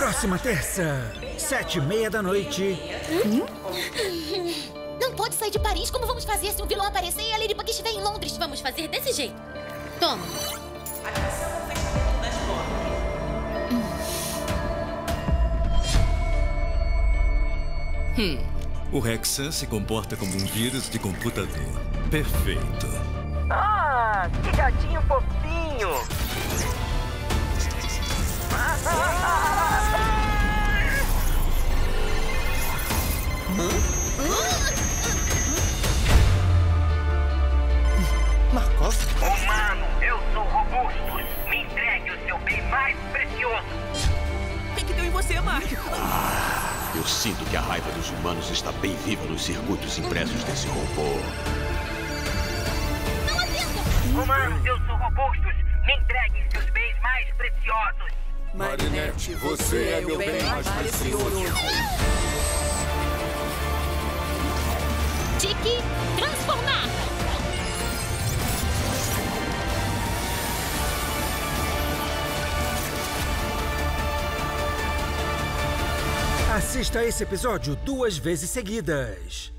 Próxima terça, sete e meia da noite. Não pode sair de Paris. Como vamos fazer se um vilão aparecer e a Ladybug estiver em Londres? Vamos fazer desse jeito. Toma. Hum. O Rexan se comporta como um vírus de computador. Perfeito. Ah, que gatinho fofinho! Você, Mark? Eu sinto que a raiva dos humanos está bem viva nos circuitos impressos desse robô. Humanos, eu sou robustos. Me entregue seus bens mais preciosos. Marinette, você é meu bem mais precioso. Tiki, Assista esse episódio duas vezes seguidas.